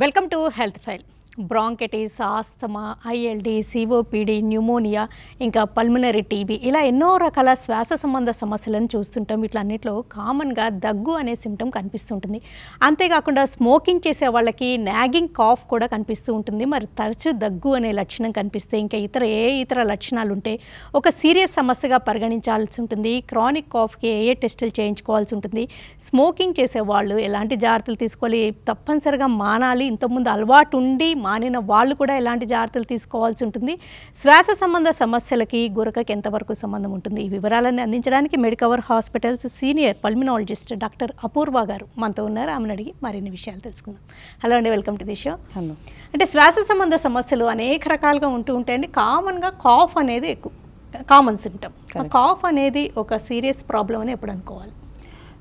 Welcome to health file bronchitis asthma ILD COPD pneumonia ఇంకా pulmonary TB ఇలా ఎన్నో రకాల శ్వాస సంబంధ సమస్యలను చూస్తుంటాం. వీటిలన్నిటిలో కామన్గా దగ్గు అనే సిమ్టమ్ కనిపిస్తుంటుంది. అంతేకాకుండా స్మోకింగ్ చేసే వాళ్ళకి నాగింగ్ కాఫ్ కూడా కనిపిస్తూ ఉంటుంది. మరి తరచూ దగ్గు అనే లక్షణం కనిపిస్తే ఇంకా ఇతర ఏ ఇతర లక్షణాలు ఉంటే ఒక సీరియస్ సమస్యగా పరిగణించాల్సి ఉంటుంది. క్రానిక్ కాఫ్కి ఏ ఏ టెస్టులు చేయించుకోవాల్సి ఉంటుంది. స్మోకింగ్ చేసే వాళ్ళు ఎలాంటి జాగ్రత్తలు తీసుకోవాలి? తప్పనిసరిగా మానాలి. ఇంతకుముందు అలవాటు ఉండి మానిన వాళ్ళు కూడా ఎలాంటి జాగ్రత్తలు తీసుకోవాల్సి ఉంటుంది. శ్వాస సంబంధ సమస్యలకి గురకకి ఎంతవరకు సంబంధం ఉంటుంది? ఈ వివరాలన్నీ అందించడానికి Medicover hospitals senior pulmonologist doctor Apoorva గారు మనతో ఉన్నారు. ఆమెను అడిగి మరిన్ని విషయాలు తెలుసుకుందాం. హలో అండి welcome to the show. Hello. అంటే శ్వాస సంబంధ సమస్యలు అనేక రకాలుగా ఉంటూ ఉంటాయండి కామన్గా కాఫ్ అనేది ఎక్కువ కామన్ సిమ్టమ్ కాఫ్ అనేది ఒక సీరియస్ ప్రాబ్లం అని ఎప్పుడు అనుకోవాలి?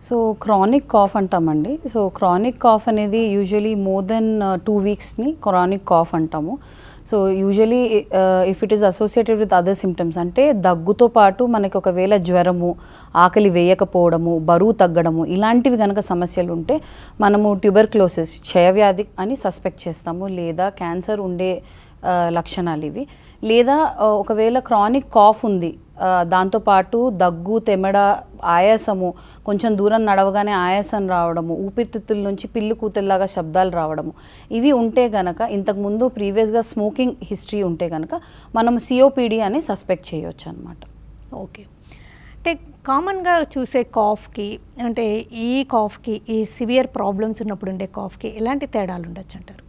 సో క్రానిక్ కాఫ్ అంటామండి. సో క్రానిక్ కాఫ్ అనేది యూజువలీ మోర్ దెన్ టూ వీక్స్ని క్రానిక్ కాఫ్ అంటాము. So usually if it is associated with other symptoms అంటే దగ్గుతో పాటు మనకి ఒకవేళ జ్వరము ఆకలి వేయకపోవడము బరువు తగ్గడము ఇలాంటివి కనుక సమస్యలు ఉంటే మనము ట్యూబర్క్లోసిస్ క్షయవ్యాధి అని సస్పెక్ట్ చేస్తాము. లేదా క్యాన్సర్ ఉండే లక్షణాలు ఇవి. లేదా ఒకవేళ క్రానిక్ కాఫ్ ఉంది దాంతోపాటు దగ్గు తెమడ ఆయాసము కొంచెం దూరం నడవగానే ఆయాసం రావడము ఊపిరితిత్తుల నుంచి పిల్లు కూతుల్లాగా శబ్దాలు రావడము ఇవి ఉంటే గనక ఇంతకుముందు ప్రీవియస్గా స్మోకింగ్ హిస్టరీ ఉంటే గనక మనం సిఓపిడి అని సస్పెక్ట్ చేయొచ్చు అనమాట ఓకే. అంటే కామన్గా చూసే కాఫ్కి అంటే ఈ కాఫ్కి ఈ సివియర్ ప్రాబ్లమ్స్ ఉన్నప్పుడు ఉండే కాఫ్కి ఎలాంటి తేడాలు ఉండొచ్చు అంటారు?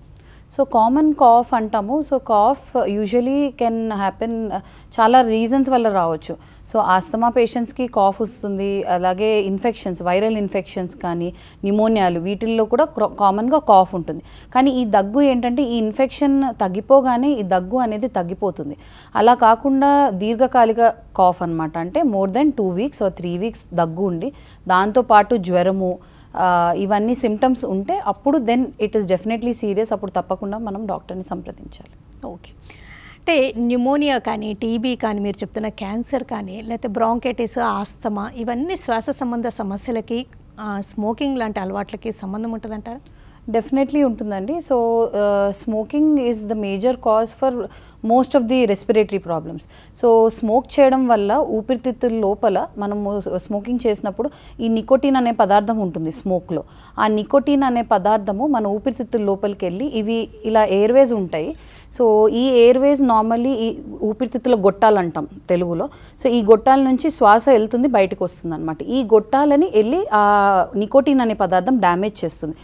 సో కామన్ కాఫ్ అంటాము. So cough usually can happen చాలా రీజన్స్ వల్ల రావచ్చు. సో ఆస్తమా పేషెంట్స్కి కాఫ్ వస్తుంది అలాగే ఇన్ఫెక్షన్స్ వైరల్ ఇన్ఫెక్షన్స్ కానీ న్యూమోనియాలు వీటిల్లో కూడా కామన్గా కాఫ్ ఉంటుంది. కానీ ఈ దగ్గు ఏంటంటే ఈ ఇన్ఫెక్షన్ తగ్గిపోగానే ఈ దగ్గు అనేది తగ్గిపోతుంది. అలా కాకుండా దీర్ఘకాలిక కాఫ్ అనమాట అంటే more than two weeks or three weeks దగ్గు ఉండి దాంతోపాటు జ్వరము ఇవన్నీ సిమ్టమ్స్ ఉంటే అప్పుడు then it is definitely serious అప్పుడు తప్పకుండా మనం డాక్టర్ని సంప్రదించాలి. ఓకే అంటే న్యూమోనియా కానీ టీబీ కానీ మీరు చెప్తున్న క్యాన్సర్ కానీ లేకపోతే బ్రాంకైటిస్ ఆస్తమా ఇవన్నీ శ్వాస సంబంధ సమస్యలకి స్మోకింగ్ లాంటి అలవాట్లకి సంబంధం ఉంటుందంటారా? డెఫినెట్లీ ఉంటుందండి. So smoking is the major cause for most of the respiratory problems so smoke చేయడం వల్ల ఊపిరితిత్తుల లోపల మనము స్మోకింగ్ చేసినప్పుడు ఈ నికోటిన్ అనే పదార్థం ఉంటుంది స్మోక్లో ఆ నికోటిన్ అనే పదార్థము మన ఊపిరితిత్తుల లోపలికి వెళ్ళి ఇవి ఇలా ఎయిర్వేస్ ఉంటాయి. సో ఈ ఎయిర్వేస్ నార్మల్లీ ఈ ఊపిరితిత్తుల గొట్టాలు అంటాం తెలుగులో. సో ఈ గొట్టాల నుంచి శ్వాస వెళ్తుంది బయటకు వస్తుంది అనమాట ఈ గొట్టాలని వెళ్ళి ఆ నికోటిన్ అనే పదార్థం డ్యామేజ్ చేస్తుంది.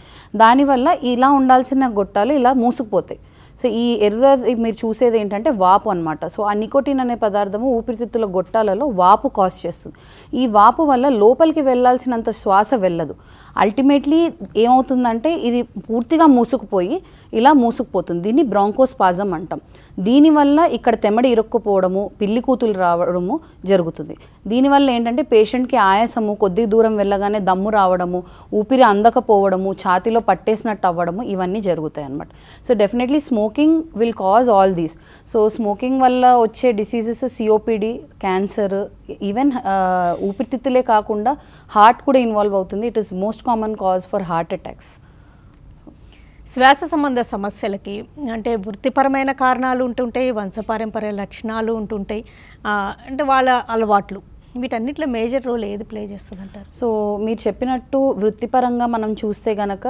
దానివల్ల ఇలా ఉండాల్సిన గొట్టాలు ఇలా మూసుకుపోతాయి. సో ఈ ఎర్ర మీరు చూసేది ఏంటంటే వాపు అనమాట సో ఆ నికోటిన్ అనే పదార్థము ఊపిరితిత్తుల గొట్టాలలో వాపు కాజ్ చేస్తుంది. ఈ వాపు వల్ల లోపలికి వెళ్ళాల్సినంత శ్వాస వెళ్ళదు. అల్టిమేట్లీ ఏమవుతుందంటే ఇది పూర్తిగా మూసుకుపోయి ఇలా మూసుకుపోతుంది. దీన్ని బ్రాంకోస్పాజం అంటాం. దీనివల్ల ఇక్కడ తెమ్మడి ఇరుక్కుపోవడము పిల్లి కూతులు రావడము జరుగుతుంది. దీనివల్ల ఏంటంటే పేషెంట్కి ఆయాసము కొద్ది దూరం వెళ్ళగానే దమ్ము రావడము ఊపిరి అందకపోవడము ఛాతీలో పట్టేసినట్టు అవ్వడము ఇవన్నీ జరుగుతాయి అన్నమాట. So definitely smoking will cause all these. So smoking వల్ల వచ్చే డిసీజెస్ సిఓపిడి క్యాన్సర్ ఈవెన్ ఊపిరితిత్తులే కాకుండా హార్ట్ కూడా ఇన్వాల్వ్ అవుతుంది. It is most common cause for heart attacks. శ్వాస సంబంధ సమస్యలకి అంటే వృత్తిపరమైన కారణాలు ఉంటుంటాయి వంశపారంపర్య లక్షణాలు ఉంటుంటాయి అంటే వాళ్ళ అలవాట్లు. వీటన్నిటిలో మేజర్ రోల్ ఏది ప్లే చేస్తుంది అంటారు సో మీరు చెప్పినట్టు వృత్తిపరంగా మనం చూస్తే గనక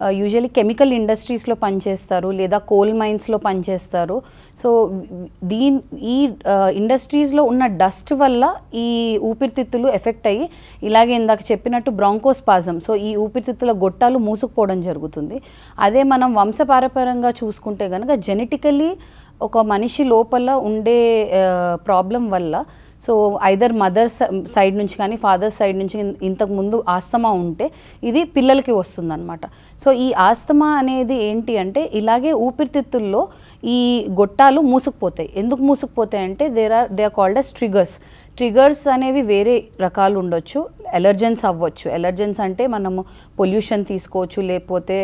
యూజువలీ కెమికల్ ఇండస్ట్రీస్లో పనిచేస్తారు లేదా కోల్ మైన్స్లో పనిచేస్తారు. సో దీని ఈ uh, ఇండస్ట్రీస్లో ఉన్న డస్ట్ వల్ల ఈ ఊపిరితిత్తులు ఎఫెక్ట్ అయ్యి ఇలాగే ఇందాక చెప్పినట్టు బ్రాంకోస్పాజం సో ఈ ఊపిరితిత్తుల గొట్టాలు మూసుకుపోవడం జరుగుతుంది. అదే మనం వంశపారపరంగా చూసుకుంటే కనుక జెనెటికలీ ఒక మనిషి లోపల ఉండే uh, ప్రాబ్లం వల్ల సో ఐదర్ మదర్ సైడ్ నుంచి కానీ ఫాదర్ సైడ్ నుంచి ఇంతకుముందు ఇంతకు ముందు ఆస్తమా ఉంటే ఇది పిల్లలకి వస్తుందన్నమాట. సో ఈ ఆస్తమా అనేది ఏంటి అంటే ఇలాగే ఊపిరితిత్తుల్లో ఈ గొట్టాలు మూసుకుపోతాయి. ఎందుకు మూసుకుపోతాయి అంటే there are they are called as triggers triggers అనేవి వేరే రకాలు ఉండొచ్చు. ఎలర్జెన్స్ అవ్వచ్చు. ఎలర్జెన్స్ అంటే మనము పొల్యూషన్ తీసుకోవచ్చు లేకపోతే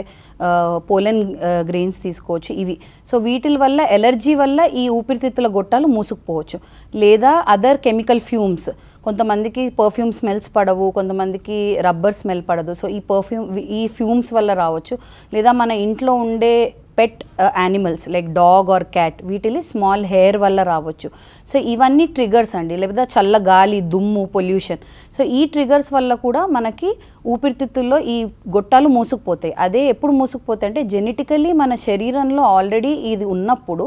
పోలెన్ గ్రెయిన్స్ తీసుకోవచ్చు. ఇవి. సో వీటి వల్ల ఎలర్జీ వల్ల ఈ ఊపిరితిత్తుల గొట్టాలు మూసుకుపోవచ్చు. లేదా అదర్ కెమికల్ ఫ్యూమ్స్ కొంతమందికి పర్ఫ్యూమ్ స్మెల్స్ పడవు కొంతమందికి రబ్బర్ స్మెల్ పడదు. సో ఈ పర్ఫ్యూమ్ ఈ ఫ్యూమ్స్ వల్ల రావచ్చు. లేదా మన ఇంట్లో ఉండే pet animals like dog or cat వీటిని స్మాల్ హెయిర్ వల్ల రావచ్చు. సో ఇవన్నీ ట్రిగర్స్ అండి. లేదా చల్ల గాలి దుమ్ము పొల్యూషన్ సో ఈ ట్రిగర్స్ వల్ల కూడా మనకి ఊపిరితిత్తుల్లో ఈ గొట్టాలు మూసుకుపోతాయి. అదే ఎప్పుడు మూసుకుపోతాయి అంటే జెనెటికలీ మన శరీరంలో ఆల్రెడీ ఇది ఉన్నప్పుడు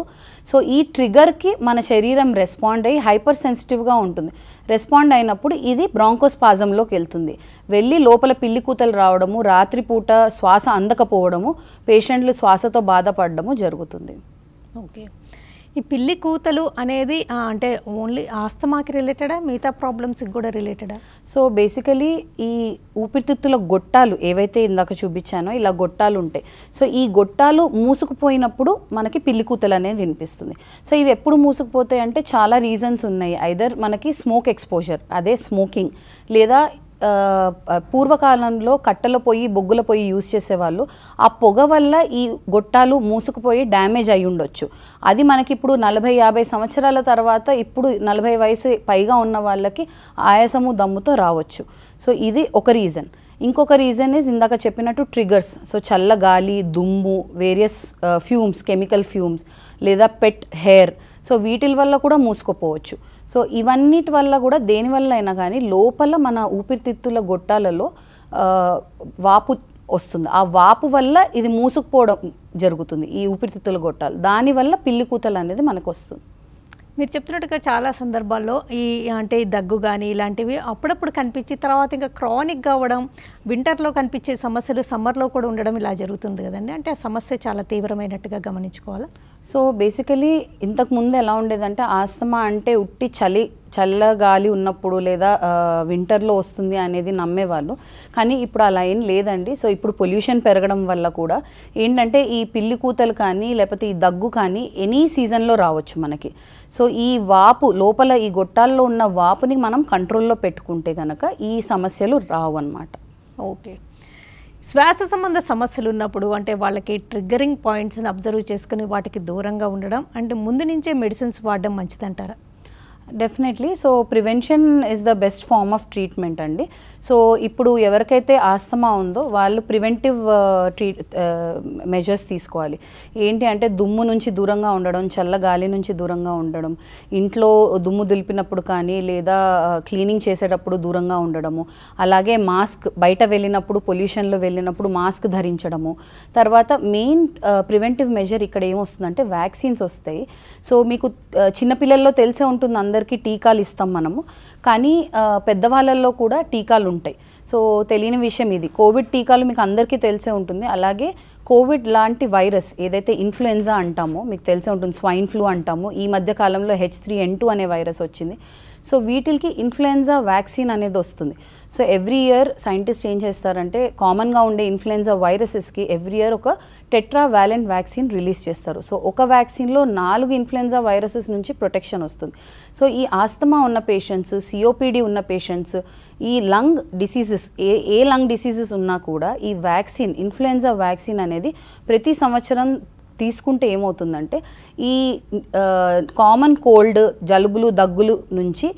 సో ఈ ట్రిగర్కి మన శరీరం రెస్పాండ్ అయ్యి హైపర్ సెన్సిటివ్గా ఉంటుంది. రెస్పాండ్ అయినప్పుడు ఇది బ్రాంకోస్పాజంలోకి వెళ్తుంది. వెళ్ళి లోపల పిల్లి కూతలు రావడము రాత్రిపూట శ్వాస అందకపోవడము పేషెంట్లు శ్వాసతో బాధపడడము జరుగుతుంది. ఓకే. ఈ పిల్లి కూతలు అనేది అంటే ఓన్లీ ఆస్తమాకి రిలేటెడా మిగతా ప్రాబ్లమ్స్కి కూడా రిలేటెడా సో బేసికలీ ఈ ఊపిరితిత్తుల గొట్టాలు ఏవైతే ఇందాక చూపించానో ఇలా గొట్టాలు ఉంటాయి. సో ఈ గొట్టాలు మూసుకుపోయినప్పుడు మనకి పిల్లి కూతలు అనేది వినిపిస్తుంది. సో ఇవి ఎప్పుడు మూసుకుపోతాయి అంటే చాలా రీజన్స్ ఉన్నాయి. ఐదర్ మనకి స్మోక్ ఎక్స్పోజర్ అదే స్మోకింగ్ లేదా పూర్వకాలంలో కట్టెల పొయ్యి బొగ్గుల పొయ్యి యూజ్ చేసేవాళ్ళు. ఆ పొగ వల్ల ఈ గొట్టాలు మూసుకుపోయి డ్యామేజ్ అయి ఉండొచ్చు. అది మనకి ఇప్పుడు నలభై యాభై సంవత్సరాల తర్వాత ఇప్పుడు నలభై వయసు పైగా ఉన్న వాళ్ళకి ఆయాసము దమ్ముతో రావచ్చు. సో ఇది ఒక రీజన్. ఇంకొక రీజన్ ఇస్ ఇందాక చెప్పినట్టు ట్రిగర్స్ సో చల్ల గాలి దుమ్ము వేరియస్ ఫ్యూమ్స్ కెమికల్ ఫ్యూమ్స్ లేదా పెట్ హెయిర్ సో వీటి వల్ల కూడా మూసుకుపోవచ్చు. సో ఇవన్నిటి వల్ల కూడా దేనివల్ల అయినా కానీ లోపల మన ఊపిరితిత్తుల గొట్టాలలో వాపు వస్తుంది. ఆ వాపు వల్ల ఇది మూసుకుపోవడం జరుగుతుంది ఈ ఊపిరితిత్తుల గొట్టాలు. దానివల్ల పిల్లి కూతలు అనేది మనకు వస్తుంది. మీరు చెప్తున్నట్టుగా చాలా సందర్భాల్లో ఈ అంటే దగ్గు కానీ ఇలాంటివి అప్పుడప్పుడు కనిపించి తర్వాత ఇంకా క్రానిక్ కావడం వింటర్లో కనిపించే సమస్యలు సమ్మర్లో కూడా ఉండడం ఇలా జరుగుతుంది కదండి. అంటే ఆ సమస్య చాలా తీవ్రమైనట్టుగా గమనించుకోవాలి? సో బేసికలీ ఇంతకుముందు ఎలా ఉండేదంటే ఆస్తమా అంటే ఉట్టి చలి చల్ల గాలి ఉన్నప్పుడు లేదా వింటర్లో వస్తుంది అనేది నమ్మేవాళ్ళు. కానీ ఇప్పుడు అలా ఏం లేదండి. సో ఇప్పుడు పొల్యూషన్ పెరగడం వల్ల కూడా ఏంటంటే ఈ పిల్లి కూతలు కానీ లేకపోతే ఈ దగ్గు కానీ ఎనీ సీజన్లో రావచ్చు మనకి. సో ఈ వాపు లోపల ఈ గొట్టాల్లో ఉన్న వాపుని మనం కంట్రోల్లో పెట్టుకుంటే కనుక ఈ సమస్యలు రావు అన్నమాట ఓకే. శ్వాస సంబంధ సమస్యలు ఉన్నప్పుడు అంటే వాళ్ళకి ట్రిగ్గరింగ్ పాయింట్స్ని అబ్జర్వ్ చేసుకుని వాటికి దూరంగా ఉండడం అంటే ముందు నుంచే మెడిసిన్స్ వాడడం మంచిదంటారా? Definitely so prevention is the best form of treatment అండి. సో ఇప్పుడు ఎవరికైతే ఆస్తమా ఉందో వాళ్ళు ప్రివెంటివ్ ట్రీట్ మెజర్స్ తీసుకోవాలి. ఏంటి అంటే దుమ్ము నుంచి దూరంగా ఉండడం చల్ల గాలి నుంచి దూరంగా ఉండడం ఇంట్లో దుమ్ము దులిపినప్పుడు కానీ లేదా uh, క్లీనింగ్ చేసేటప్పుడు దూరంగా ఉండడము అలాగే మాస్క్ బయట వెళ్ళినప్పుడు పొల్యూషన్లో వెళ్ళినప్పుడు మాస్క్ ధరించడము. తర్వాత మెయిన్ ప్రివెంటివ్ మెజర్ ఇక్కడ ఏమొస్తుందంటే వ్యాక్సిన్స్ వస్తాయి. సో మీకు uh, చిన్నపిల్లల్లో తెలిసే ఉంటుంది అందరికీ టీకాలు ఇస్తాం మనము. కానీ పెద్దవాళ్ళల్లో కూడా టీకాలు ఉంటాయి. సో తెలియని విషయం ఇది. కోవిడ్ టీకాలు మీకు అందరికీ తెలిసే ఉంటుంది. అలాగే కోవిడ్ లాంటి వైరస్ ఏదైతే ఇన్ఫ్లుయెన్జా అంటామో మీకు తెలిసే ఉంటుంది స్వైన్ ఫ్లూ అంటాము. ఈ మధ్య కాలంలో హెచ్ త్రీ ఎన్ టూ అనే వైరస్ వచ్చింది. సో వీటికి ఇన్ఫ్లుయెన్జా వ్యాక్సిన్ అనేది వస్తుంది. సో ఎవ్రీ ఇయర్ సైంటిస్ట్ ఏం చేస్తారంటే కామన్గా ఉండే ఇన్ఫ్లుయెన్జా వైరసెస్కి ఎవ్రీ ఇయర్ ఒక టెట్రా వ్యాలెంట్ వ్యాక్సిన్ రిలీజ్ చేస్తారు. సో ఒక వ్యాక్సిన్లో నాలుగు ఇన్ఫ్లుయెన్జా వైరసెస్ నుంచి ప్రొటెక్షన్ వస్తుంది. సో ఈ ఆస్తమా ఉన్న పేషెంట్స్ సిఓపిడి ఉన్న పేషెంట్స్ ఈ లంగ్ డిసీజెస్ ఏ ఏ లంగ్ డిసీజెస్ ఉన్నా కూడా ఈ వ్యాక్సిన్ ఇన్ఫ్లుయెన్జా వ్యాక్సిన్ అనేది ప్రతి సంవత్సరం తీసుకుంటే ఏమవుతుందంటే ఈ కామన్ కోల్డ్ జలుబులు దగ్గులు నుంచి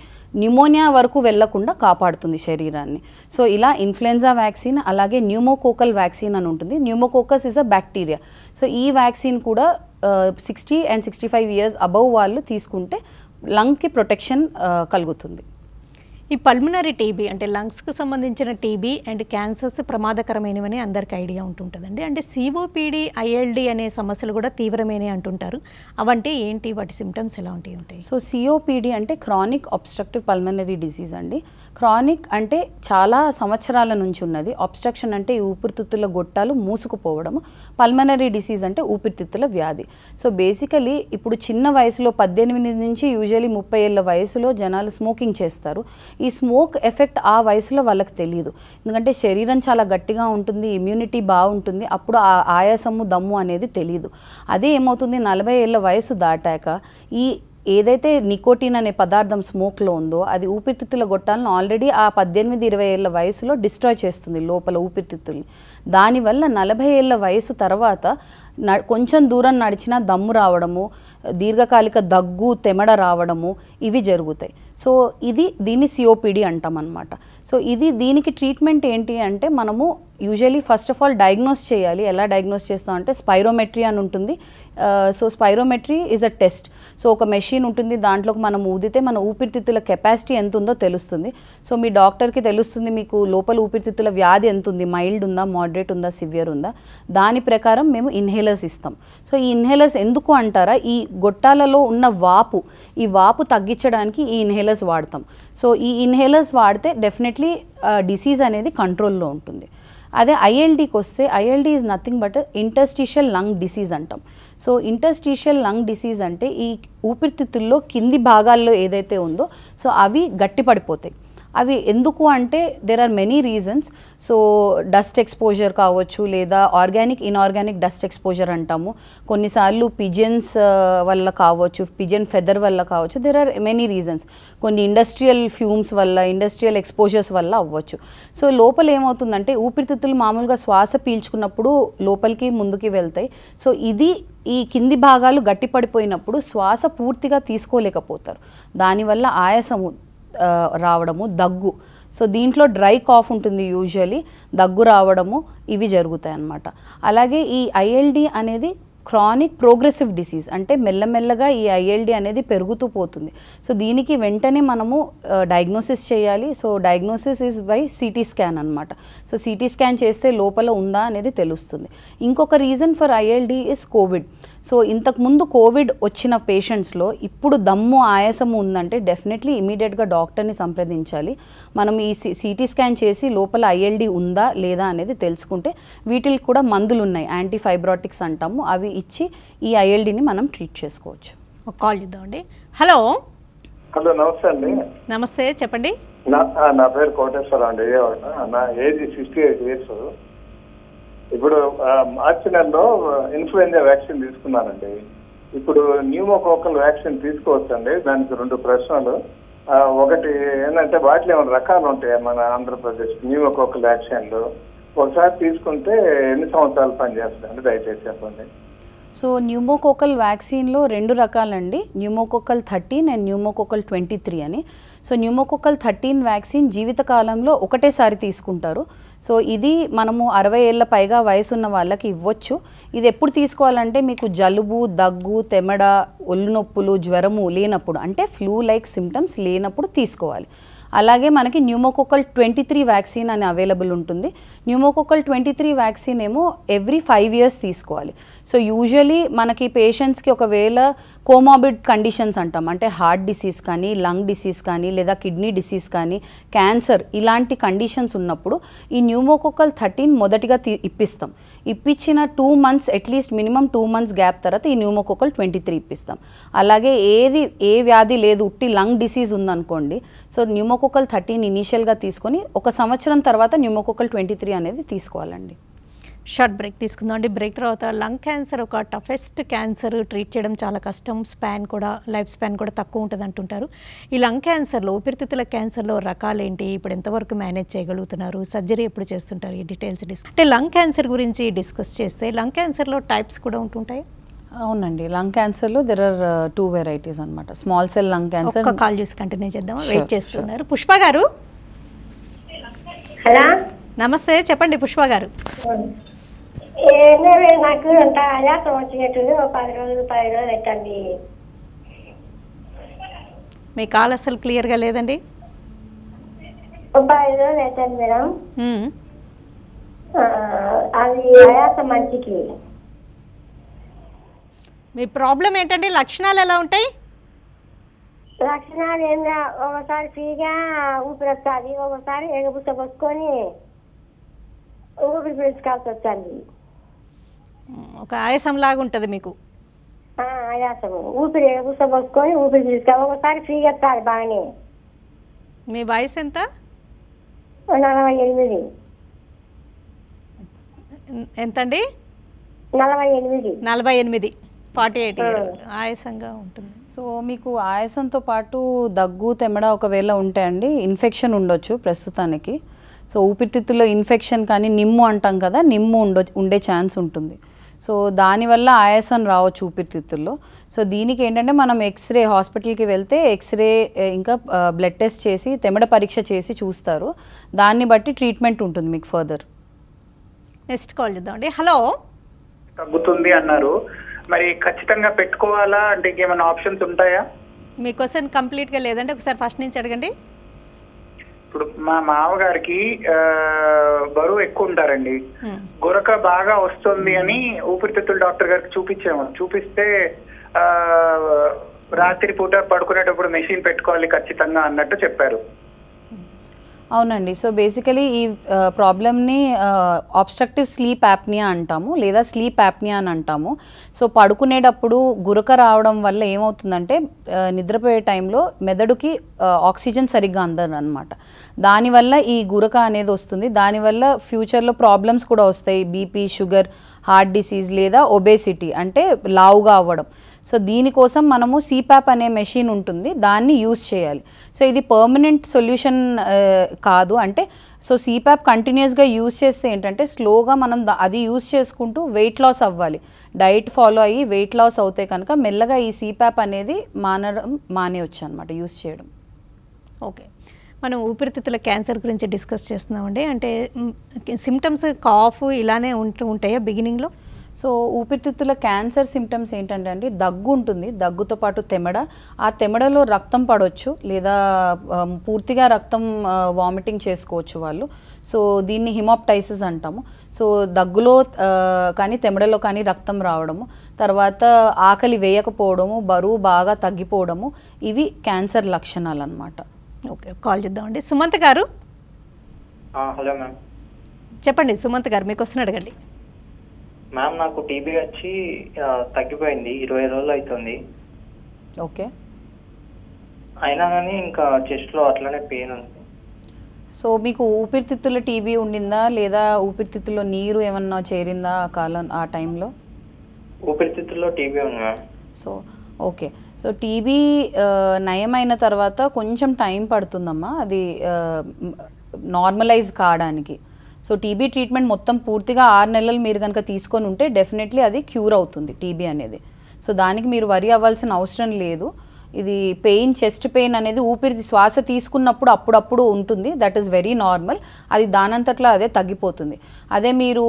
న్యూమోనియా వరకు వెళ్ళకుండా కాపాడుతుంది శరీరాన్ని. సో ఇలా ఇన్ఫ్లుయెన్జా వ్యాక్సిన్ అలాగే న్యూమోకోకల్ వ్యాక్సిన్ అని ఉంటుంది. Pneumococcus is a bacteria so ఈ వ్యాక్సిన్ కూడా sixty and sixty five years above వాళ్ళు తీసుకుంటే లంగ్కి ప్రొటెక్షన్ కలుగుతుంది. ఈ పల్మినరీ టీబీ అంటే లంగ్స్కు సంబంధించిన టీబీ అండ్ క్యాన్సర్స్ ప్రమాదకరమైనవని అందరికీ ఐడియా ఉంటుంటుందండి. అంటే సిఓపిడి ఐఎల్డి అనే సమస్యలు కూడా తీవ్రమైనవి అంటుంటారు. అవంటే ఏంటి? వాటి సిమ్టమ్స్ ఎలా ఉంటాయి? ఉంటాయి. సో సిఓపిడి అంటే క్రానిక్ అబ్స్ట్రక్టివ్ పల్మనరీ డిసీజ్ అండి. క్రానిక్ అంటే చాలా సంవత్సరాల నుంచి ఉన్నది. అబ్స్ట్రక్షన్ అంటే ఈ ఊపిరితిత్తుల గొట్టాలు మూసుకుపోవడము పల్మనరీ డిసీజ్ అంటే ఊపిరితిత్తుల వ్యాధి. సో బేసికలీ ఇప్పుడు చిన్న వయసులో పద్దెనిమిది నుంచి యూజువలీ ముప్పై ఏళ్ళ వయసులో జనాలు స్మోకింగ్ చేస్తారు. ఈ స్మోక్ ఎఫెక్ట్ ఆ వయసులో వాళ్ళకి తెలియదు ఎందుకంటే శరీరం చాలా గట్టిగా ఉంటుంది ఇమ్యూనిటీ బాగుంటుంది అప్పుడు ఆ ఆయాసము దమ్ము అనేది తెలియదు అదే ఏమవుతుంది? నలభై ఏళ్ళ వయసు దాటాక ఈ ఏదైతే నికోటిన్ అనే పదార్థం స్మోక్లో ఉందో అది ఊపిరితిత్తుల గొట్టాలను ఆల్రెడీ ఆ పద్దెనిమిది ఇరవై ఏళ్ళ వయసులో డిస్ట్రాయ్ చేస్తుంది లోపల ఊపిరితిత్తుల్ని. దానివల్ల నలభై ఏళ్ళ వయసు తర్వాత న కొంచెం దూరం నడిచినా దమ్ము రావడము దీర్ఘకాలిక దగ్గు తెమడ రావడము ఇవి జరుగుతాయి. సో ఇది దీన్ని సిఓపిడి అంటాం అనమాట సో ఇది దీనికి ట్రీట్మెంట్ ఏంటి అంటే మనము usually first of all diagnose చేయాలి. ఎలా డయాగ్నోస్ చేస్తాం అంటే స్పైరోమెట్రీ అని ఉంటుంది. So spirometry is a test so ఒక మెషిన్ ఉంటుంది దాంట్లోకి మనం ఊదితే మన ఊపిరితిత్తుల కెపాసిటీ ఎంత ఉందో తెలుస్తుంది. సో మీ డాక్టర్కి తెలుస్తుంది మీకు లోపల ఊపిరితిత్తుల వ్యాధి ఎంత ఉంది మైల్డ్ ఉందా మోడరేట్ ఉందా సివియర్ ఉందా. దాని ప్రకారం మేము ఇన్హేలర్స్ ఇస్తాం. సో ఈ ఇన్హేలర్స్ ఎందుకు అంటారా? ఈ గొట్టాలలో ఉన్న వాపు ఈ వాపు తగ్గించడానికి ఈ ఇన్హేలర్స్ వాడతాం. సో ఈ ఇన్హేలర్స్ వాడితే డెఫినెట్లీ డిసీజ్ అనేది కంట్రోల్లో ఉంటుంది. అదే ఐఎల్డీకి వస్తే ILD is nothing but interstitial lung disease అంటాం. సో ఇంటర్స్టిషియల్ లంగ్ డిసీజ్ అంటే ఈ ఊపిరితిత్తుల్లో కింది భాగాల్లో ఏదైతే ఉందో సో అవి గట్టిపడిపోతాయి. అవి ఎందుకు అంటే there are many reasons so dust exposure కావచ్చు లేదా ఆర్గానిక్ ఇన్ఆర్గానిక్ డస్ట్ ఎక్స్పోజర్ అంటాము. కొన్నిసార్లు పిజన్స్ uh, వల్ల కావచ్చు పిజన్ ఫెదర్ వల్ల కావచ్చు దెర్ ఆర్ మెనీ రీజన్స్ కొన్ని ఇండస్ట్రియల్ ఫ్యూమ్స్ వల్ల ఇండస్ట్రియల్ ఎక్స్పోజర్స్ వల్ల అవ్వచ్చు. సో లోపల ఏమవుతుందంటే ఊపిరితిత్తులు మామూలుగా శ్వాస పీల్చుకున్నప్పుడు లోపలికి ముందుకి వెళ్తాయి. సో ఇది ఈ కింది భాగాలు గట్టిపడిపోయినప్పుడు శ్వాస పూర్తిగా తీసుకోలేకపోతారు. దానివల్ల ఆయాసం రావడము దగ్గు. సో దీంట్లో డ్రై కాఫ్ ఉంటుంది యూజువలీ దగ్గు రావడము ఇవి జరుగుతాయి అన్నమాట అలాగే ఈ ఐఎల్డి అనేది క్రానిక్ ప్రోగ్రెసివ్ డిసీజ్ అంటే మెల్లమెల్లగా ఈ ఐఎల్డి అనేది పెరుగుతూ పోతుంది. సో దీనికి వెంటనే మనము డయాగ్నోసిస్ చేయాలి. So diagnosis is by CT scan అనమాట సో సిటీ స్కాన్ చేస్తే లోపల ఉందా అనేది తెలుస్తుంది. ఇంకొక reason for ILD is Covid. So ఇంతకుముందు కోవిడ్ వచ్చిన పేషెంట్స్లో ఇప్పుడు దమ్ము ఆయాసము ఉందంటే డెఫినెట్లీ ఇమీడియట్గా డాక్టర్ని సంప్రదించాలి. మనం ఈ సిటీ స్కాన్ చేసి లోపల ఐఎల్డి ఉందా లేదా అనేది తెలుసుకుంటే వీటికి కూడా మందులు ఉన్నాయి యాంటీ ఫైబ్రాటిక్స్ అంటాము. అవి ఇచ్చి ఈ ఐఎల్డిని మనం ట్రీట్ చేసుకోవచ్చు. ఒక కాల్ చూద్దామండి. హలో. హలో నమస్తే అండి. నమస్తే చెప్పండి. నా పేరు కోటేశ్వర అండి. నా ఏజ్ సిక్స్టీ ఎయిట్ ఇయర్స్. ఇప్పుడు మార్చి నెలలో ఇన్ఫ్లుయెంజా వ్యాక్సిన్ తీసుకున్నానండి. ఇప్పుడు న్యూమోకోకల్ వ్యాక్సిన్ తీసుకోవచ్చండి. దానికి రెండు ప్రశ్నలు. ఒకటి ఏంటంటే వాటిలో ఏమైనా రకాలు ఉంటాయి మన ఆంధ్రప్రదేశ్ న్యూమోకోకల్ వ్యాక్సిన్లు? ఒకసారి తీసుకుంటే ఎన్ని సంవత్సరాలు పనిచేస్తుందండి దయచేసి చెప్పండి. సో న్యూమోకోకల్ వ్యాక్సిన్లో రెండు రకాలండి. Pneumococcal thirteen and pneumococcal twenty three అని. సో న్యూమోకోకల్ థర్టీన్ వ్యాక్సిన్ జీవితకాలంలో ఒకటేసారి తీసుకుంటారు. సో ఇది మనము అరవై ఏళ్ళ పైగా వయసున్న వాళ్ళకి ఇవ్వచ్చు. ఇది ఎప్పుడు తీసుకోవాలంటే మీకు జలుబు దగ్గు తెమడ ఒళ్ళు నొప్పులు జ్వరము లేనప్పుడు అంటే ఫ్లూ లైక్ సిమ్టమ్స్ లేనప్పుడు తీసుకోవాలి. అలాగే మనకి న్యూమోకోకల్ ట్వంటీ త్రీ వ్యాక్సిన్ అని అవైలబుల్ ఉంటుంది. న్యూమోకోకల్ ట్వంటీ త్రీ వ్యాక్సిన్ ఏమో ఎవ్రీ ఫైవ్ ఇయర్స్ తీసుకోవాలి. సో యూజువలీ మనకి పేషెంట్స్కి ఒకవేళ కోమాబిడ్ కండిషన్స్ అంటాం. అంటే హార్ట్ డిసీజ్ కానీ లంగ్ డిసీజ్ కానీ లేదా కిడ్నీ డిసీజ్ కానీ క్యాన్సర్ ఇలాంటి కండిషన్స్ ఉన్నప్పుడు ఈ న్యూమోకోకల్ థర్టీన్ మొదటిగా ఇప్పిస్తాం. ఇప్పించిన two months at least minimum two months gap తర్వాత ఈ న్యూమోకోకల్ ట్వంటీ త్రీ ఇప్పిస్తాం. అలాగే ఏది ఏ వ్యాధి లేదు ఉట్టి లంగ్ డిసీజ్ ఉందనుకోండి సో న్యూమోకోకల్ థర్టీన్ ఇనీషియల్గా తీసుకొని ఒక సంవత్సరం తర్వాత న్యూమోకోకల్ ట్వంటీ త్రీ అనేది తీసుకోవాలండి. షార్ట్ బ్రేక్ తీసుకుందాం అండి. బ్రేక్ తర్వాత లంగ్ క్యాన్సర్ ఒక టఫెస్ట్ క్యాన్సర్ ట్రీట్ చేయడం చాలా కష్టం. స్పాన్ కూడా లైఫ్ స్పాన్ కూడా తక్కువ ఉంటుంది అంటుంటారు. ఈ లంగ్ క్యాన్సర్లో ఊపిరితిత్తుల క్యాన్సర్లో రకాలు ఏంటి? ఇప్పుడు ఎంతవరకు మేనేజ్ చేయగలుగుతున్నారు? సర్జరీ ఎప్పుడు చేస్తుంటారు? ఈ డీటెయిల్స్ డిస్క్ అంటే లంగ్ క్యాన్సర్ గురించి డిస్కస్ చేస్తే లంగ్ క్యాన్సర్లో టైప్స్ కూడా ఉంటుంటాయి? అవునండి. లంగ్ క్యాన్సర్లో దెర్ ఆర్ టూ వెరైటీస్ అనమాట స్మాల్ సెల్ లంగ్ క్యాన్సర్ ఒక్క కాల్ చూసి కంటిన్యూ చేద్దాం వెయిట్ చేస్తున్నారు. పుష్ప గారు? హలో? నమస్తే. చెప్పండి పుష్ప గారు. నాకు అంత ఆయాసం వచ్చినట్టుంది పది రోజులు పది రోజులు అవుతుంది మీ కాల్ అసలు క్లియర్గా లేదండి. పది రోజులు అవుతుంది మేడం. అది ఆయాసం మంచికి. మీ ప్రాబ్లం ఏంటండి? లక్షణాలు ఎలా ఉంటాయి? లక్షణాలు ఏందా? ఒకసారి ఫ్రీగా ఊపిరి వస్తుంది ఒకసారి ఎగబుట్ట పోసుకొని ఊపిరి పీల్చుకోవాల్సి వస్తుంది. ఒక ఆయాసం లాగా ఉంటుంది మీకు. ఆ, ఆయాసము. ఊపిరి ఎగబుట్ట పోసుకొని ఊపిరి పీల్చుకోవాలి. ఒకసారి ఫ్రీగా వస్తుంది బాగానే. మీ వయసు ఎంత? నలభై ఎనిమిది. ఎన్- ఎంతండి? నలభై ఎనిమిది. నలభై ఎనిమిది. ఫార్టీ ఎయిట్ ఆయాసంగా ఉంటుంది. సో మీకు ఆయాసంతో పాటు దగ్గు తెమ్మడ ఒకవేళ ఉంటాయండి ఇన్ఫెక్షన్ ఉండొచ్చు ప్రస్తుతానికి. సో ఊపిరితిత్తుల్లో ఇన్ఫెక్షన్ కానీ నిమ్ము అంటాం కదా నిమ్ము ఉండ ఉండే ఛాన్స్ ఉంటుంది. సో దానివల్ల ఆయాసం రావచ్చు ఊపిరితిత్తుల్లో. సో దీనికి ఏంటంటే మనం ఎక్స్రే హాస్పిటల్కి వెళ్తే ఎక్స్రే ఇంకా బ్లడ్ టెస్ట్ చేసి తెమడ పరీక్ష చేసి చూస్తారు. దాన్ని బట్టి ట్రీట్మెంట్ ఉంటుంది మీకు ఫర్దర్. నెక్స్ట్ కాల్ చూద్దామండి. హలో. తగ్గుతుంది అన్నారు. మరి ఖచ్చితంగా పెట్టుకోవాలా? అంటే ఇంకేమైనా ఆప్షన్స్ ఉంటాయా? మీ క్వశ్చన్ కంప్లీట్గా లేదంటే ఒకసారి ఫస్ట్ నుంచి అడగండి. ఇప్పుడు మా మామగారికి బరువు ఎక్కువ ఉంటారండి. గురక బాగా వస్తుంది అని ఊపిరితిత్తుల డాక్టర్ గారికి చూపించాము. చూపిస్తే రాత్రి పూట పడుకునేటప్పుడు మెషిన్ పెట్టుకోవాలి ఖచ్చితంగా అన్నట్టు చెప్పారు. అవునండి. సో బేసికలీ ఈ ప్రాబ్లమ్ని ఆబ్స్ట్రక్టివ్ స్లీప్ యాప్నియా అంటాము లేదా స్లీప్ యాప్నియా అని అంటాము. సో పడుకునేటప్పుడు గురక రావడం వల్ల ఏమవుతుందంటే నిద్రపోయే టైంలో మెదడుకి ఆక్సిజన్ సరిగ్గా అందదు అనమాట దానివల్ల ఈ గురక అనేది వస్తుంది. దానివల్ల ఫ్యూచర్లో ప్రాబ్లమ్స్ కూడా వస్తాయి. బీపీ షుగర్ హార్ట్ డిసీజ్ లేదా ఒబేసిటీ అంటే లావుగా అవ్వడం. సో దీనికోసం మనము సిప్యాప్ అనే మెషిన్ ఉంటుంది దాన్ని యూస్ చేయాలి. సో ఇది పర్మనెంట్ సొల్యూషన్ uh, కాదు. అంటే సో సిప్యాప్ కంటిన్యూస్గా యూస్ చేస్తే ఏంటంటే స్లోగా మనం అది యూస్ చేసుకుంటూ వెయిట్ లాస్ అవ్వాలి. డైట్ ఫాలో అయ్యి వెయిట్ లాస్ అవుతే కనుక మెల్లగా ఈ సిప్యాప్ అనేది మానడం మానేయచ్చు అనమాట యూస్ చేయడం. ఓకే. మనం ఊపిరితిత్తుల క్యాన్సర్ గురించి డిస్కస్ చేస్తున్నామండి. అంటే సిమ్టమ్స్ కాఫ్ ఇలానే ఉంటూ ఉంటాయా బిగినింగ్లో సో ఊపిరితిత్తుల క్యాన్సర్ సిమ్టమ్స్ ఏంటంటే అండి దగ్గు ఉంటుంది దగ్గుతో పాటు తెమడ. ఆ తెమడలో రక్తం పడవచ్చు లేదా పూర్తిగా రక్తం వామిటింగ్ చేసుకోవచ్చు వాళ్ళు. సో దీన్ని హిమాప్టైసిస్ అంటాము. సో దగ్గులో కానీ తెమడలో కానీ రక్తం రావడము తర్వాత ఆకలి వేయకపోవడము బరువు బాగా తగ్గిపోవడము ఇవి క్యాన్సర్ లక్షణాలు అన్నమాట ఓకే కాల్ చూద్దామండి సుమంత్ గారు? Hello ma'am. చెప్పండి సుమంత్ గారు మీకు వస్తున్న అడగండి. మ్యామ్ నాకు టీబీ వచ్చి తగ్గిపోయింది. ఇరవై రోజులు అవుతుంది ఓకే. అయినా కానీ ఇంకా చెస్ట్లో అట్లనే పెయిన్ ఉంది. సో మీకు ఊపిరితిత్తుల టీబీ ఉండిందా? లేదా ఊపిరితిత్తుల్లో నీరు ఏమన్నా చేరిందా ఆ కాలం ఆ టైంలో? ఊపిరితిత్తుల్లో టీబీ ఉంది ma'am so okay. So TB నయమైన తర్వాత కొంచెం టైం పడుతుందమ్మా? అది నార్మలైజ్ కావడానికి. సో టీబీ ట్రీట్మెంట్ మొత్తం పూర్తిగా ఆరు నెలలు మీరు కనుక తీసుకొని ఉంటే డెఫినెట్లీ అది క్యూర్ అవుతుంది టీబీ అనేది. సో దానికి మీరు వరి అవ్వాల్సిన అవసరం లేదు. ఇది పెయిన్ చెస్ట్ పెయిన్ అనేది ఊపిరి శ్వాస తీసుకున్నప్పుడు అప్పుడప్పుడు ఉంటుంది. దట్ ఈస్ వెరీ నార్మల్ అది దానంతట్లో అదే తగ్గిపోతుంది. అదే మీరు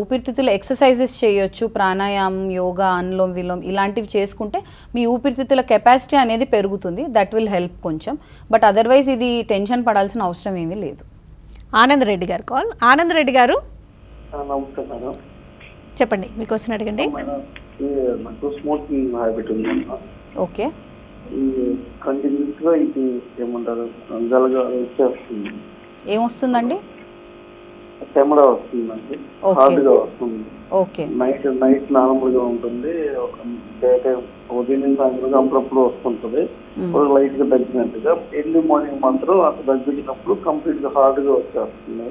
ఊపిరితిత్తులు ఎక్సర్సైజెస్ చేయొచ్చు. ప్రాణాయామం యోగా అనులోమ్ విలోమ్ ఇలాంటివి చేసుకుంటే మీ ఊపిరితిత్తుల కెపాసిటీ అనేది పెరుగుతుంది. దట్ విల్ హెల్ప్ కొంచెం. బట్ అదర్వైజ్ ఇది టెన్షన్ పడాల్సిన అవసరం ఏమీ లేదు. ఆనంద్ రెడ్డి గారు కాల్. ఆనంద్ రెడ్డి గారు చెప్పండి మీకు వస్తున్న అడగండి మేడం ఈ నాకు స్మోకింగ్ హ్యాబిట్ ఉందమ్మా ఓకే. ఈ కంటిన్యూస్గా ఇది ఏమంటారు జలగా వచ్చేస్తుంది. ఏమొస్తుందండి? చెమడ వస్తుందండి. వస్తుంది. ఓకే. నైట్ నైట్ నార్మల్గా ఉంటుంది ఒక డే టైం ఉదయం సాయంత్రం అప్పుడప్పుడు వస్తుంటది. లైట్గా తగ్గినట్టుగా ఎర్లీ మార్నింగ్ మాత్రం అక్కడ తగ్గించినప్పుడు కంప్లీట్గా హార్డ్గా వచ్చేస్తుంది.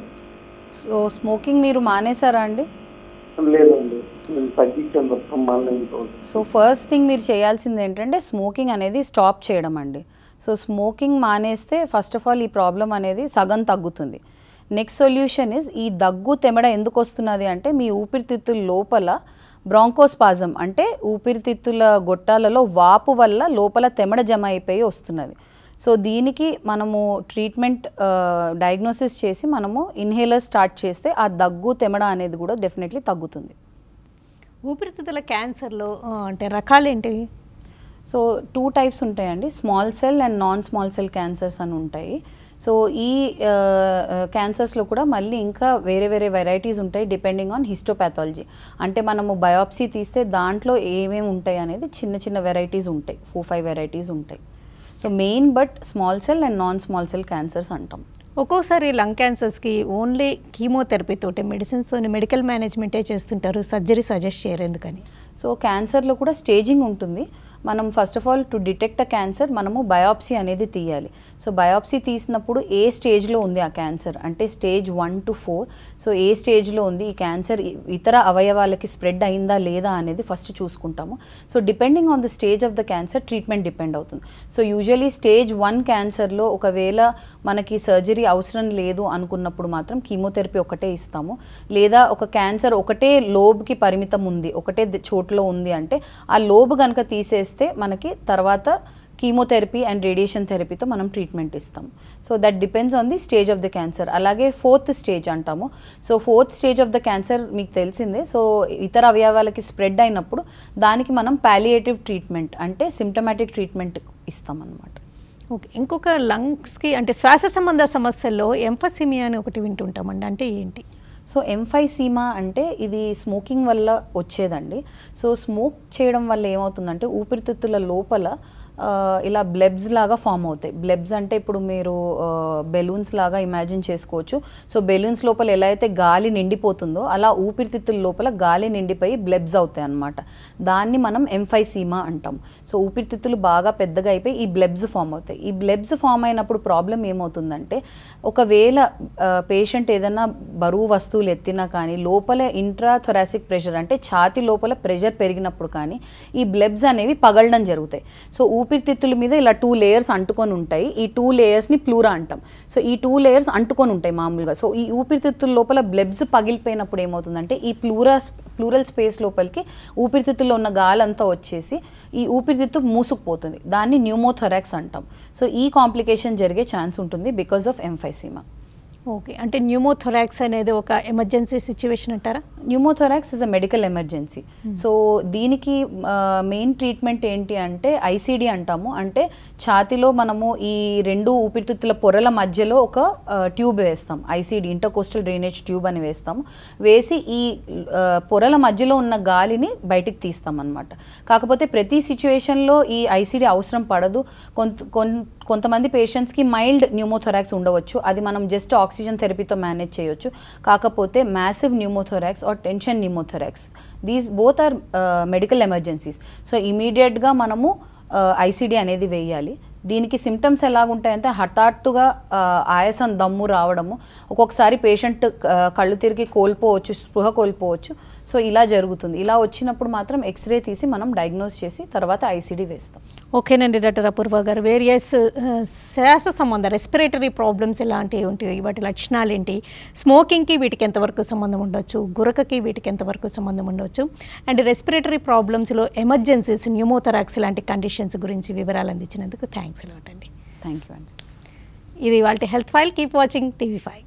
సో స్మోకింగ్ మీరు మానేశారా అండి? లేదండి. తగ్గించాను సో ఫస్ట్ థింగ్ మీరు చేయాల్సింది ఏంటంటే స్మోకింగ్ అనేది స్టాప్ చేయడం అండి. సో స్మోకింగ్ మానేస్తే ఫస్ట్ ఆఫ్ ఆల్ ఈ ప్రాబ్లం అనేది సగం తగ్గుతుంది. నెక్స్ట్ సొల్యూషన్ ఇస్ ఈ దగ్గు తెమడ ఎందుకు వస్తున్నది అంటే మీ ఊపిరితిత్తుల లోపల బ్రాంకోస్పాజం అంటే ఊపిరితిత్తుల గొట్టాలలో వాపు వల్ల లోపల తెమడ జమ అయిపోయి వస్తున్నది. సో దీనికి మనము ట్రీట్మెంట్ డయాగ్నోసిస్ చేసి మనము ఇన్హేలర్ స్టార్ట్ చేస్తే ఆ దగ్గు తెమడ అనేది కూడా డెఫినెట్లీ తగ్గుతుంది. ఊపిరితిత్తుల క్యాన్సర్లో అంటే రకాలు ఏంటివి సో టూ టైప్స్ ఉంటాయండి. Small cell and non small cell cancers అని ఉంటాయి. సో ఈ క్యాన్సర్స్లో కూడా మళ్ళీ ఇంకా వేరే వేరే వెరైటీస్ ఉంటాయి డిపెండింగ్ ఆన్ హిస్టోపాథాలజీ అంటే మనము బయాప్సీ తీస్తే దాంట్లో ఏమేమి ఉంటాయి అనేది చిన్న చిన్న వెరైటీస్ ఉంటాయి. ఫోర్ ఫైవ్ వెరైటీస్ ఉంటాయి. So main but small cell and non small cell cancers అంటాం. ఒక్కోసారి లంగ్ క్యాన్సర్స్కి ఓన్లీ కీమోథెరపీ తోటి మెడిసిన్స్ మెడికల్ మేనేజ్మెంటే చేస్తుంటారు? సర్జరీ సజెస్ట్ చేయరు ఎందుకని? సో క్యాన్సర్లో కూడా స్టేజింగ్ ఉంటుంది. మనం first of all to detect a cancer మనము బయాప్సీ అనేది తీయాలి. సో బయాప్సీ తీసినప్పుడు ఏ స్టేజ్లో ఉంది ఆ క్యాన్సర్ అంటే stage one to four so ఏ స్టేజ్లో ఉంది? ఈ క్యాన్సర్ ఇతర అవయవాలకి స్ప్రెడ్ అయిందా లేదా అనేది ఫస్ట్ చూసుకుంటాము. So depending on the stage of the cancer treatment depend అవుతుంది. సో యూజువలీ స్టేజ్ వన్ క్యాన్సర్లో ఒకవేళ మనకి సర్జరీ అవసరం లేదు అనుకున్నప్పుడు మాత్రం కీమోథెరపీ ఒకటే ఇస్తాము. లేదా ఒక క్యాన్సర్ ఒకటే లోబ్కి పరిమితం ఉంది ఒకటే చోట్లో ఉంది అంటే ఆ లోబ్ కనుక తీసేస్తే మనకి తర్వాత కీమోథెరపీ అండ్ రేడియేషన్ థెరపీతో మనం ట్రీట్మెంట్ ఇస్తాం. So that depends on the stage of the cancer అలాగే ఫోర్త్ స్టేజ్ అంటాము. So fourth stage of the cancer మీకు తెలిసిందే. సో ఇతర అవయవాలకి స్ప్రెడ్ అయినప్పుడు దానికి మనం పాలియేటివ్ ట్రీట్మెంట్ అంటే సిమ్టమాటిక్ ట్రీట్మెంట్ ఇస్తాం అన్నమాట ఓకే. ఇంకొక లంగ్స్కి అంటే శ్వాస సంబంధ సమస్యల్లో ఎంఫసిమియా అని ఒకటి వింటుంటామండి. అంటే ఏంటి? సో ఎంఫైసీమా అంటే ఇది స్మోకింగ్ వల్ల వచ్చేదండి. సో స్మోక్ చేయడం వల్ల ఏమవుతుందంటే ఊపిరితిత్తుల లోపల ఇలా బ్లెబ్స్ లాగా ఫామ్ అవుతాయి. బ్లెబ్స్ అంటే ఇప్పుడు మీరు బెలూన్స్ లాగా ఇమాజిన్ చేసుకోవచ్చు. సో బెలూన్స్ లోపల ఎలా అయితే గాలి నిండిపోతుందో అలా ఊపిరితిత్తుల లోపల గాలి నిండిపోయి బ్లెబ్స్ అవుతాయి అన్నమాట. దాన్ని మనం ఎంఫైసీమా అంటాం. సో ఊపిరితిత్తులు బాగా పెద్దగా అయిపోయి ఈ బ్లెబ్స్ ఫామ్ అవుతాయి. ఈ బ్లెబ్స్ ఫామ్ అయినప్పుడు ప్రాబ్లం ఏమవుతుందంటే ఒకవేళ పేషెంట్ ఏదైనా బరువు వస్తువులు ఎత్తినా కానీ లోపల ఇంట్రాథొరాసిక్ ప్రెషర్ అంటే ఛాతి లోపల ప్రెషర్ పెరిగినప్పుడు కానీ ఈ బ్లెబ్స్ అనేవి పగలడం జరుగుతాయి. సో ఊపిరితిత్తుల మీద ఇలా టూ లేయర్స్ అంటుకొని ఉంటాయి. ఈ టూ లేయర్స్ని ప్లూరా అంటాం. సో ఈ టూ లేయర్స్ అంటుకొని ఉంటాయి మామూలుగా. సో ఈ ఊపిరితిత్తుల లోపల బ్లెబ్స్ పగిలిపోయినప్పుడు ఏమవుతుందంటే ఈ ప్లూరా ప్లూరల్ స్పేస్ లోపలికి ఊపిరితిత్తుల్లో ఉన్న గాలి అంతా వచ్చేసి ఈ ఊపిరితిత్తు మూసుకుపోతుంది. దాన్ని న్యూమోథొరాక్స్ అంటాం. సో ఈ కాంప్లికేషన్ జరిగే ఛాన్స్ ఉంటుంది బికాస్ ఆఫ్ ఎంఫైసీమా ఓకే. అంటే న్యూమోథొరాక్స్ అనేది ఒక ఎమర్జెన్సీ సిచ్యువేషన్ అంటారా? Pneumothorax is a medical emergency so దీనికి మెయిన్ ట్రీట్మెంట్ ఏంటి అంటే ఐసీడీ అంటాము. అంటే ఛాతిలో మనము ఈ రెండు ఊపిరితిత్తుల పొరల మధ్యలో ఒక ట్యూబ్ వేస్తాం. ఐసీడీ ఇంటర్కోస్టల్ డ్రైనేజ్ ట్యూబ్ అని వేస్తాము. వేసి ఈ పొరల మధ్యలో ఉన్న గాలిని బయటికి తీస్తాం అనమాట కాకపోతే ప్రతి సిచ్యువేషన్లో ఈ ఐసీడీ అవసరం పడదు. కొంత కొన్- కొంతమంది పేషెంట్స్కి మైల్డ్ న్యూమోథొరాక్స్ ఉండవచ్చు. అది మనం జస్ట్ ఆక్సిజన్ థెరపీతో మేనేజ్ చేయొచ్చు. కాకపోతే massive pneumothorax or tension pneumothorax these both are medical emergencies so ఇమీడియట్గా మనము uh, ఐసీడీ అనేది వేయాలి. దీనికి సిమ్టమ్స్ ఎలాగుంటాయంటే హఠాత్తుగా uh, ఆయాసం దమ్ము రావడము. ఒక్కొక్కసారి పేషెంట్ uh, కళ్ళు తిరిగి కోల్పోవచ్చు స్పృహ కోల్పోవచ్చు. సో ఇలా జరుగుతుంది. ఇలా వచ్చినప్పుడు మాత్రం ఎక్స్రే తీసి మనం డయాగ్నోస్ చేసి తర్వాత ఐసీడీ వేస్తాం. ఓకేనండి డాక్టర్ అపూర్వ గారు. వేరియస్ శ్వాస సంబంధ రెస్పిరేటరీ ప్రాబ్లమ్స్ ఎలాంటివి ఉంటాయి. వాటి లక్షణాలు ఏంటి? స్మోకింగ్కి వీటికి ఎంతవరకు సంబంధం ఉండొచ్చు? గురకకి వీటికి ఎంతవరకు సంబంధం ఉండొచ్చు? అండ్ రెస్పిరేటరీ ప్రాబ్లమ్స్లో ఎమర్జెన్సీస్ న్యూమోథరాక్స్ లాంటి కండిషన్స్ గురించి వివరాలు అందించినందుకు థ్యాంక్స్ అలాట్ అండి. థ్యాంక్ యూ అండి. ఇది వాళ్ళ health file keep watching TV five